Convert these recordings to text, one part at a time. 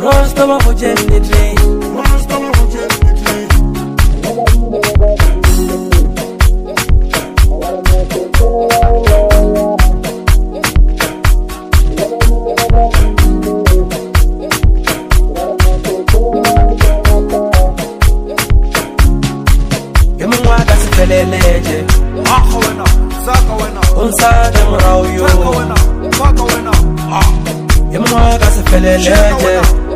Prosto ma podzielny drzwi Prosto ma podzielny drzwi Leleje, ah wena, saka wena, unsa demrauyo, saka wena, saka wena, ah, yamma gasa feleleje.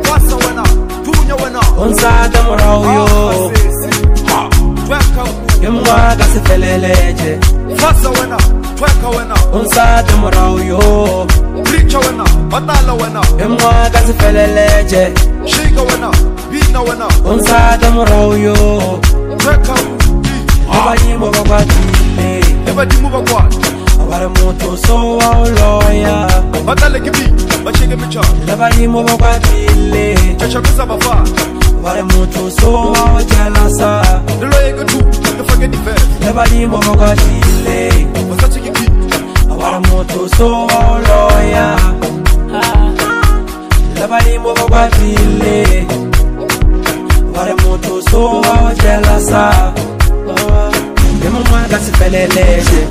onsata morao yo ke mngwaka se feleletše onsata morao yo ke mngwaka se feleletše onsata morao yo abanyimo ba kwatile Ba re motho so wa o loya. Ba tla le ke bi, ba cheke mecha. Le ba nyimo ba kwatile. Cha cha ke sa ba fa ware motho so wa o jelasa le badimo mo ka dile ware motho so wa o loya le badimo mo ka dile ware motho so wa o jelasa le mo mwa ka sepeleleke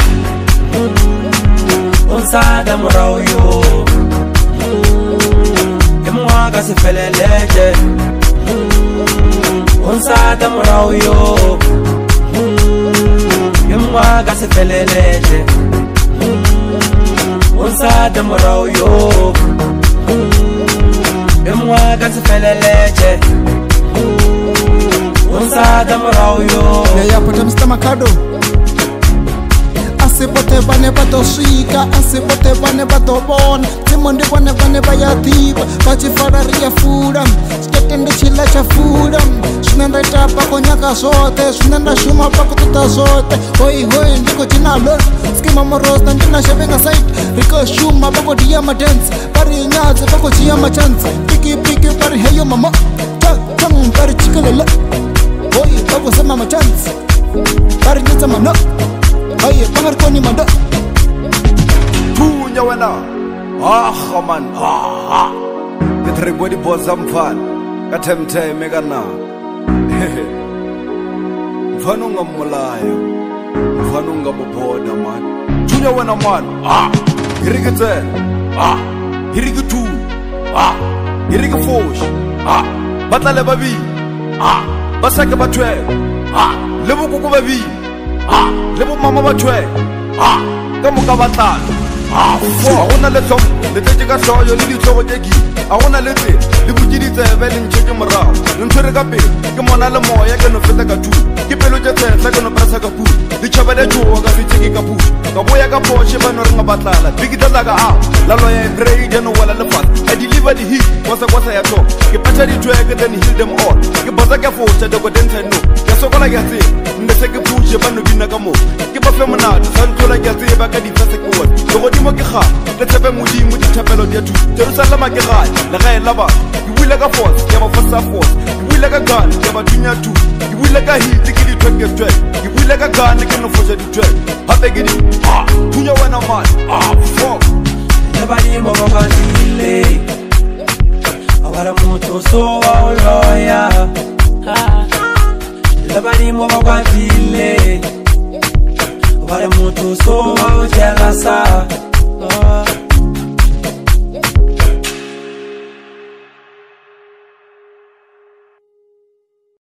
o sa da morao yo le mo mwa ka sepeleleke. unsatamurayo yimwakasitelelete unsatamurayo yimwakasitelelete unsatamurayo yayapotamista makado vane va do swika a si vote vane va do vona tsimo ndi vone vane va ya tiva va tifarari ya fula xikete ndi xila xa fula swine nda ita pakonyaka swote swine nda xuma paku tuta swote hoyi hoyi ndi ku cina lo skima morosta ndi na xavenga site ri ko xuma va ku diya madance va ri nyatse va ku jiya machance pikipiki va ri heyo mama ca cang va ri chikelela hoyi va ku sema machance va ri nyatsa manoko ngaberekoni manda thunya wena aha man aha ditrengwe diboza mfana ka temtheme ka na mfana unga mmolayo mfana unga boboda man thunya wena man a hiriki tsena a hiriki two a hiriki foxi a batlale babili a baseke bathwele a le bokoko babili le bomama ba tshwele ka moka batlalo ga gona le tlhoko letlete ka tlhoyo le ditlhogo tse kile ga gona le tsela le bokeditsebe le ntshe ke morago le ntshwere ka pele ke mona le moya ke nofeta ka thuto ke pelo tse tshetlha ke nopresa ka puso ditšhabele tsoa ka fitseke ka puso ka boya ka poshe ba nore nga batlala bikitlatlaka a laloya pray janowela lefatshe a deliver di heat kwasakwasa ya tlhoko ke patha ditweke then heal them all ke bosa ke fota dokotentsheno ke sokola ke tsela ye ba no dina ka moka ke ba fe monato santlhola ke a tseye ba ka difa se kewone legodimo ke ga le tshepe modimo dithapelo di a thuto jerusalema ke gae le ga ela bana ke buile ka fose ke ba fosa fose ke buile ka gane ke ba thunya thuto ke buile ka hite ke dithweke tswele ke buile ka gane ke nofosa dithwele gape ke di a thunya wena mane a fok le badimo ba badile a bala motho so wa oloya varimo vakwatile varimutusowa ucelasa